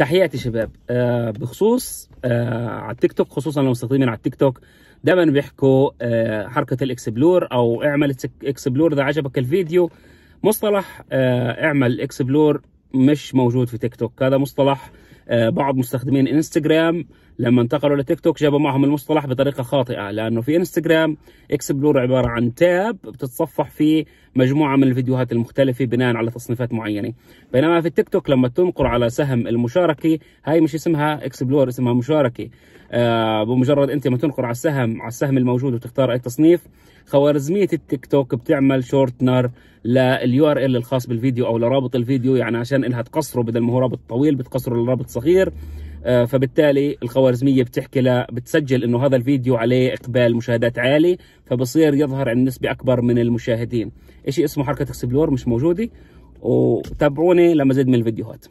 تحياتي شباب. آه بخصوص آه على التيك توك خصوصا لو مستخدمين على التيك توك دائما بيحكوا آه حركة ال explore أو اعمل explore. إذا عجبك الفيديو مصطلح آه اعمل explore مش موجود في تيك توك. هذا مصطلح آه بعض مستخدمين إنستغرام لما انتقلوا لتيك توك جابوا معهم المصطلح بطريقة خاطئة لأنه في انستغرام explore عبارة عن tab بتتصفح فيه مجموعة من الفيديوهات المختلفة بناء على تصنيفات معينة. بينما في التيك توك لما تنقر على سهم المشاركة هاي مش اسمها explore اسمها مشاركة. آه بمجرد أنت ما تنقر على السهم على السهم الموجود وتختار أي تصنيف خوارزمية التيك توك بتعمل shortener لل URL الخاص بالفيديو أو لرابط الفيديو يعني عشان إنها تقصره بدل ما هو رابط طويل بتقصره لرابط صغير. فبالتالي الخوارزمية بتحكي له بتسجل إنه هذا الفيديو عليه إقبال مشاهدات عالي فبصير يظهر عند نسبة أكبر من المشاهدين. شيء اسمه حركة اكسبلور مش موجودة وتابعوني لمزيد من الفيديوهات.